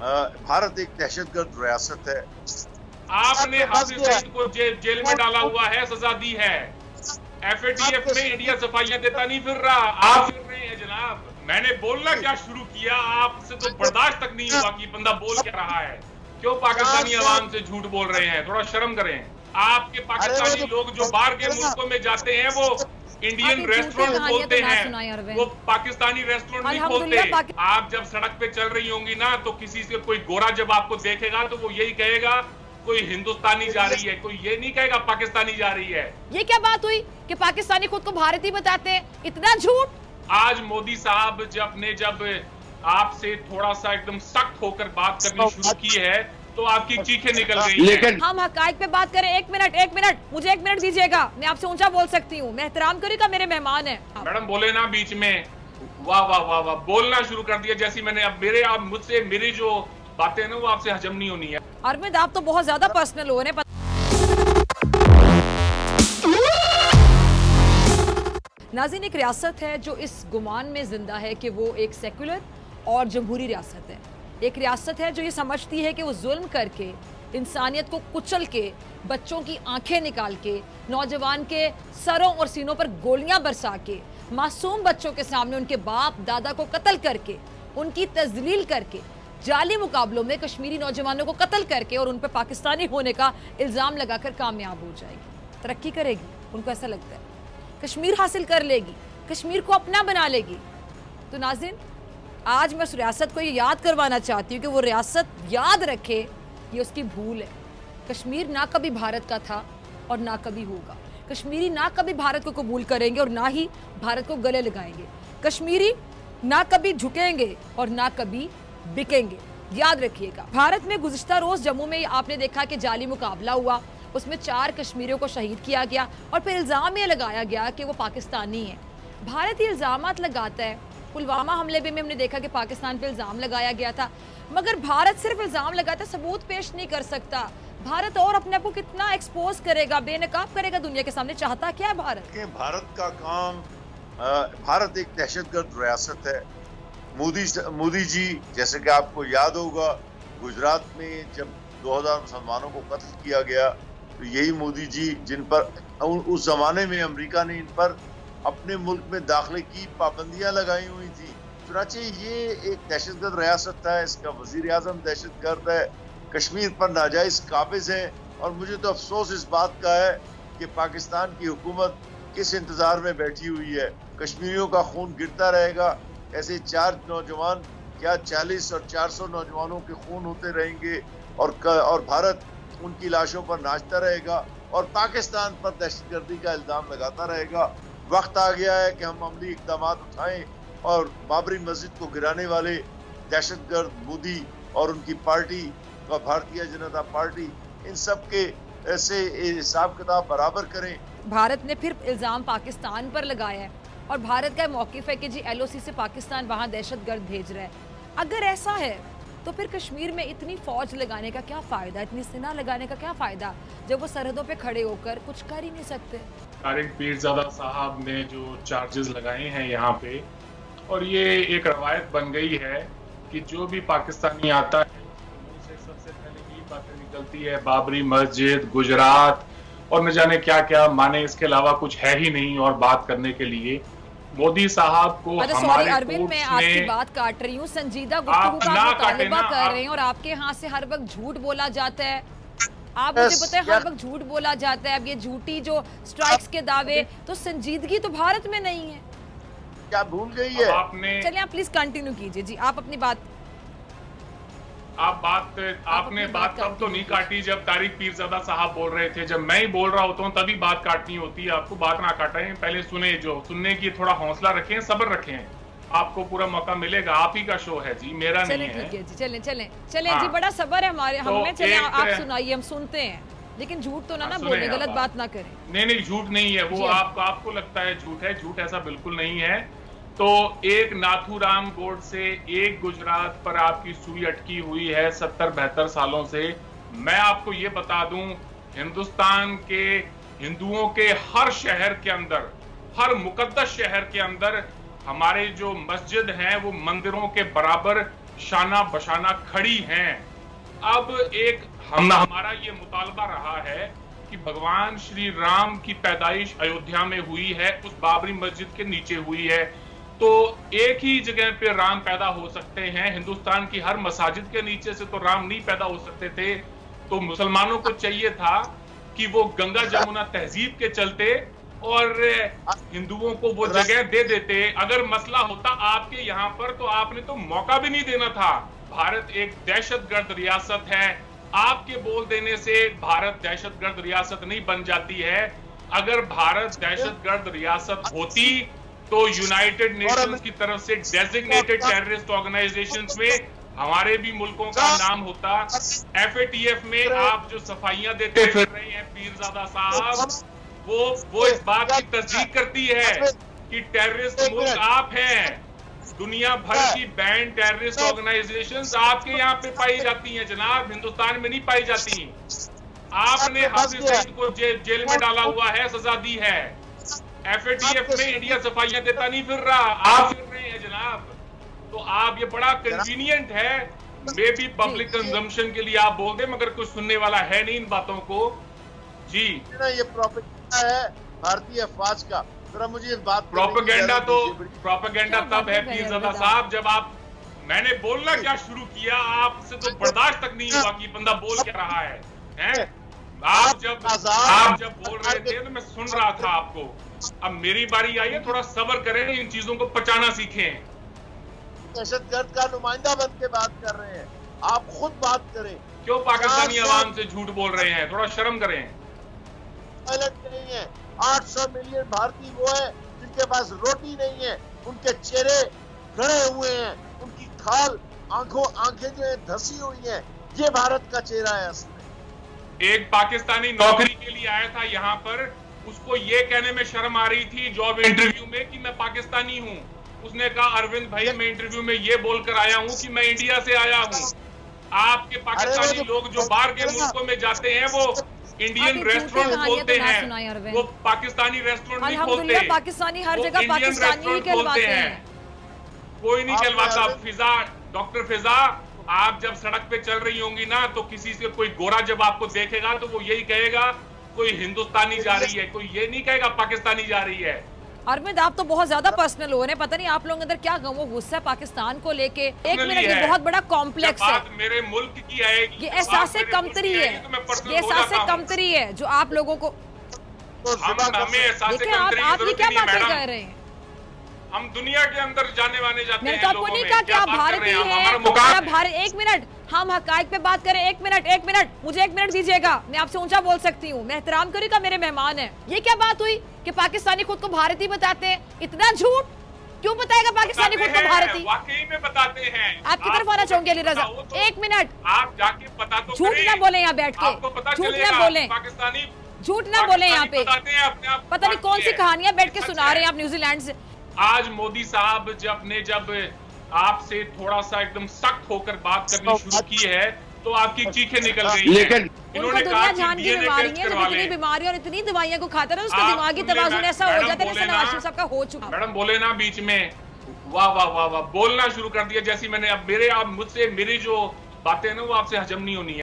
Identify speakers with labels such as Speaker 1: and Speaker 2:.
Speaker 1: भारत एक दहशतगर्द रियासत है।
Speaker 2: आपने हाफिज सईद को जे, जेल में डाला हुआ है सजा दी है। एफएटीएफ में इंडिया सफाइयाँ देता नहीं फिर रहा। आप फिर रहे हैं जनाब। मैंने बोलना क्या शुरू किया आपसे तो बर्दाश्त तक नहीं हुआ कि बंदा बोल क्या रहा है। क्यों पाकिस्तानी आवाम से झूठ बोल रहे हैं? थोड़ा शर्म करें। आपके पाकिस्तानी तो लोग जो बाहर के मुल्कों में जाते हैं वो इंडियन रेस्टोरेंट खोलते हैं। वो। पाकिस्तानी रेस्टोरेंट नहीं खोलते। आप जब सड़क पे चल रही होंगी ना तो किसी से कोई गोरा जब आपको देखेगा तो वो यही कहेगा कोई हिंदुस्तानी जा रही है। कोई ये नहीं कहेगा पाकिस्तानी जा रही है।
Speaker 3: ये क्या बात हुई कि पाकिस्तानी खुद को भारतीय बताते हैं? इतना झूठ?
Speaker 2: आज मोदी साहब जब ने जब आपसे थोड़ा सा एकदम सख्त होकर बात करनी शुरू की है तो आपकी चीखें निकल गई
Speaker 3: लेकिन हम हकाइक पे बात करें। एक मिनट एक मिनट। मुझे एक मिनट दीजिएगा। मैं आपसे ऊँचा बोल सकती हूँ। मैं एहतराम करेगा मेरे मेहमान है?
Speaker 2: मैडम बोले ना बीच में। वाह वाह वाह वाह। बोलना शुरू कर दिया। जैसी मैंने अब मेरे आप मुझसे मेरी जो बातें ना वो आपसे हजम नहीं होनी है।
Speaker 3: अरविंद आप तो बहुत ज़्यादा पर्सनल हो रहे हैं नाजिन एक रियासत है जो इस गुमान में ज़िंदा है कि वो एक सेकुलर और जमहूरी रियासत है। एक रियासत है जो ये समझती है कि वो जुल्म करके, इंसानियत को कुचल के, बच्चों की आँखें निकाल के, नौजवान के सरों और सीनों पर गोलियाँ बरसा के, मासूम बच्चों के सामने उनके बाप, दादा को कत्ल करके, उनकी तजलील करके, जाली मुकाबलों में कश्मीरी नौजवानों को कत्ल करके और उन पर पाकिस्तानी होने का इल्ज़ाम लगाकर कामयाब हो जाएगी। तरक्की करेगी, उनको ऐसा लगता है। कश्मीर हासिल कर लेगी, कश्मीर को अपना बना लेगी। तो नाजिन आज मैं उस रियासत को ये याद करवाना चाहती हूँ कि वो रियासत याद रखे, ये उसकी भूल है। कश्मीर ना कभी भारत का था और ना कभी होगा। कश्मीरी ना कभी भारत को कबूल करेंगे और ना ही भारत को गले लगाएँगे। कश्मीरी ना कभी झुकेंगे और ना कभी बिकेंगे। याद रखिएगा, भारत में गुजश्ता रोज जम्मू में आपने देखा कि जाली मुकाबला हुआ। उसमें चार कश्मीरियों को शहीद किया गया और फिर इल्ज़ाम ये लगाया गया कि वो पाकिस्तानी है। भारत ये इल्ज़ाम लगाता है पुलवामा हमले में हमने देखा कि पाकिस्तान पे इल्ज़ाम लगाया गया था। मगर भारत सिर्फ़ इल्ज़ाम लगाता, सबूत पेश नहीं कर सकता। भारत और अपने आप को कितना एक्सपोज करेगा, बेनकाब करेगा दुनिया के सामने? चाहता क्या है भारत?
Speaker 1: के भारत का काम भारत एक दहशतगर्द रियासत है। मोदी मोदी जी, जैसे कि आपको याद होगा, गुजरात में जब 2000 मुसलमानों को कत्ल किया गया तो यही मोदी जी जिन पर उस जमाने में अमेरिका ने इन पर अपने मुल्क में दाखिले की पाबंदियाँ लगाई हुई थी। चुनाचे ये एक दहशतगर्द रियासत है, इसका वज़ीर अजम दहशत गर्द है, कश्मीर पर नाजायज काबिज है और मुझे तो अफसोस इस बात का है कि पाकिस्तान की हुकूमत किस इंतज़ार में बैठी हुई है। कश्मीरियों का खून गिरता रहेगा, ऐसे चार नौजवान, क्या 40 और 400 नौजवानों के खून होते रहेंगे और और भारत उनकी लाशों पर नाचता रहेगा और पाकिस्तान पर दहशतगर्दी का इल्ज़ाम लगाता रहेगा? वक्त आ गया है कि हम अमली इकदाम उठाएँ और बाबरी मस्जिद को गिराने वाले दहशतगर्द मोदी और उनकी पार्टी व भारतीय जनता पार्टी, इन सब के ऐसे हिसाब किताब बराबर करें।
Speaker 3: भारत ने फिर इल्ज़ाम पाकिस्तान पर लगाया है और भारत का मौकफ है कि जी एलओसी से पाकिस्तान वहाँ दहशत गर्द भेज रहा है। अगर ऐसा है तो फिर कश्मीर में इतनी फौज लगाने का क्या फ़ायदा? इतनी सेना लगाने का क्या फ़ायदा? जब वो सरहदों पे खड़े होकर कुछ कर ही नहीं सकते।
Speaker 2: तारिक पीरजादा साहब ने जो चार्जेस लगाए हैं यहाँ पे, और ये एक रवायत बन गई है कि जो भी पाकिस्तानी आता है से सबसे पहले यही बातें निकलती है, बाबरी मस्जिद, गुजरात, और न जाने क्या क्या माने इसके अलावा कुछ है ही नहीं और बात करने के लिए। मोदी साहब को हमारे
Speaker 3: अरविंद मैं आपकी बात काट रही हूँ। संजीदा गुफ्तगू का मुतालबा कर रहे हैं और आपके यहाँ से हर वक्त झूठ बोला जाता है। आप मुझे बताएँ हर वक्त झूठ बोला जाता है। अब ये झूठी जो स्ट्राइक्स के दावे तो संजीदगी तो भारत में नहीं है।
Speaker 1: क्या भूल गई है?
Speaker 2: आपने
Speaker 3: चलिए आप प्लीज़ कंटिन्यू कीजिए। जी आप अपनी बात
Speaker 2: आप बात आपने बात तब तो नहीं काटी जब तारिक पीरजादा साहब बोल रहे थे? जब मैं ही बोल रहा होता हूँ तभी बात काटनी होती है। आपको बात ना काटें पहले सुने जो। सुनने की थोड़ा हौसला रखें सब्र रखें। आपको पूरा मौका मिलेगा। आप ही का शो है जी मेरा नहीं है।
Speaker 3: जी चले चले। चले हाँ। जी बड़ा सबर है हमारे तो हमें चले आप सुनाइए हम सुनते हैं। लेकिन झूठ तो ना हाँ, ना बोले गलत बात ना करें।
Speaker 2: नहीं नहीं झूठ नहीं है वो। आपको आपको लगता है झूठ है? झूठ ऐसा बिल्कुल नहीं है। तो एक नाथूराम गोड से एक गुजरात पर आपकी सुई अटकी हुई है सत्तर बहत्तर सालों से। मैं आपको ये बता दूँ, हिंदुस्तान के हिंदुओं के हर शहर के अंदर, हर मुकद्दस शहर के अंदर हमारे जो मस्जिद हैं, वो मंदिरों के बराबर शाना बशाना खड़ी हैं। अब एक हम हमारा ये मुतालबा रहा है कि भगवान श्री राम की पैदाइश अयोध्या में हुई है, उस बाबरी मस्जिद के नीचे हुई है। तो एक ही जगह पे राम पैदा हो सकते हैं। हिंदुस्तान की हर मसाजिद के नीचे से तो राम नहीं पैदा हो सकते थे। तो मुसलमानों को चाहिए था कि वो गंगा जमुना तहजीब के चलते और हिंदुओं को वो जगह दे देते। अगर मसला होता आपके यहाँ पर तो आपने तो मौका भी नहीं देना था। भारत एक दहशतगर्द रियासत है। आपके बोल देने से भारत दहशतगर्द रियासत नहीं बन जाती है। अगर भारत दहशतगर्द रियासत होती तो यूनाइटेड नेशंस की तरफ़ से डेजिग्नेटेड टेररिस्ट ऑर्गेनाइजेशन में हमारे भी मुल्कों का नाम होता। एफएटीएफ में आप जो सफाइयाँ देते फिर रहे हैं पीरजादा साहब वो वो इस बात की तस्दीक करती है कि टेररिस्ट मुल्क आप हैं। दुनिया भर की बैंड टेररिस्ट ऑर्गेनाइजेशंस आपके यहाँ पे पाई जाती हैं जनाब हिंदुस्तान में नहीं पाई जाती। आपने हाफिज सईद को जे, जेल में डाला हुआ है सजा दी है। एफ़ में इंडिया सफाइयाँ देता नहीं फिर रहा। आप फिर रहे हैं जनाब। तो आप ये बड़ा कन्वीनियंट है। मे बी पब्लिक कंजम्पशन के लिए आप बोल दे मगर कुछ सुनने वाला है नहीं इन बातों को। जी।
Speaker 1: ये प्रोपेगेंडा है भारतीय अफवाज का। जरा मुझे इस बात
Speaker 2: प्रोपेगेंडा तो प्रोपेगेंडा तब है पीरजादा साहब जब आप मैंने बोलना क्या शुरू किया आपसे तो बर्दाश्त तक नहीं हुआ कि बंदा बोल क्या रहा है। हैं? आप जब आप जब बोल रहे थे तो मैं सुन रहा था आपको। अब मेरी बारी आई है थोड़ा सबर करें इन चीज़ों को पचाना सीखें।
Speaker 1: दहशतगर्द का नुमाइंदा बन के बात कर रहे हैं। आप खुद बात करें।
Speaker 2: क्यों पाकिस्तानी आवाम से झूठ बोल रहे हैं? थोड़ा शर्म करें।
Speaker 1: नहीं है। आठ सौ मिलियन भारतीय वो है जिनके पास रोटी नहीं है। उनके चेहरे गड़े हुए हैं। उनकी खाल आँखों आँखें जो है धसी हुई है। ये भारत का चेहरा है असल
Speaker 2: एक पाकिस्तानी नौकरी के लिए आया था यहाँ पर। उसको ये कहने में शर्म आ रही थी जॉब इंटरव्यू में कि मैं पाकिस्तानी हूँ। उसने कहा अरविंद भाई मैं इंटरव्यू में ये बोलकर आया हूँ कि मैं इंडिया से आया हूँ। आपके पाकिस्तानी लोग जो बाहर के मुल्कों में जाते हैं वो इंडियन रेस्टोरेंट खोलते हैं। वो पाकिस्तानी रेस्टोरेंट नहीं खोलते हैं
Speaker 3: पाकिस्तानी हर जगह पाकिस्तानी ही कहलवाते हैं।
Speaker 2: कोई नहीं कहलवाता। फिजा डॉक्टर फिजा आप जब सड़क पे चल रही होंगी ना तो किसी से कोई गोरा जब आपको देखेगा तो वो यही कहेगा कोई हिंदुस्तानी जा रही है कोई ये नहीं कहेगा पाकिस्तानी जा रही है।
Speaker 3: अरविंद आप तो बहुत ज़्यादा पर्सनल हो रहे हैं पता नहीं आप लोग अंदर क्या गमो गुस्सा है पाकिस्तान को लेके। एक मिनट ये बहुत बड़ा कॉम्प्लेक्स है।
Speaker 2: मेरे मुल्क की आएगी
Speaker 3: ये एहसास कमतरी है ये एहसास कमतरी है जो आप लोगों को देखिए आप आप ये क्या बातें कर रहे हैं?
Speaker 2: हम दुनिया के अंदर जाने वाने जाते
Speaker 3: हैं तो आपको नहीं कहा कि आप भारतीय हैं? भारत एक मिनट। हम हकाइक पे बात करें। एक मिनट एक मिनट। मुझे एक मिनट दीजिएगा। मैं आपसे ऊँचा बोल सकती हूँ। मैं एहतराम करूँगा मेरे मेहमान है। ये क्या बात हुई कि पाकिस्तानी खुद को भारतीय बताते हैं? इतना झूठ? क्यों बताएगा पाकिस्तानी खुद को भारतीय
Speaker 2: वाकई में बताते हैं।
Speaker 3: आपकी तरफ़ आना चाहूँगी अली रजा तो एक मिनट।
Speaker 2: आप जाके पता तो
Speaker 3: झूठ ना बोले यहाँ बैठ के। झूठ ना बोले।
Speaker 2: पाकिस्तानी
Speaker 3: झूठ ना बोले यहाँ पे। पता नहीं कौन सी कहानियाँ बैठ के सुना रहे हैं। आप न्यूजीलैंड से।
Speaker 2: आज मोदी साहब जब ने जब आपसे थोड़ा सा एकदम सख्त होकर बात करनी शुरू की है तो आपकी चीखें निकल गई लेकिन
Speaker 3: इन्होंने कहा कि बीमारी है? जब इतनी बीमारी और इतनी दवाइयाँ को खाता है उसका दिमागी तवाजुन ऐसा हो जाता है जैसे नवाज़ शरीफ साहब का हो चुका।
Speaker 2: मैडम बोले ना बीच में। वाह वाह वाह वाह बोलना शुरू कर दिया। जैसी मैंने अब मेरे आप मुझसे मेरी जो बातें ना वो आपसे हजम नहीं होनी है।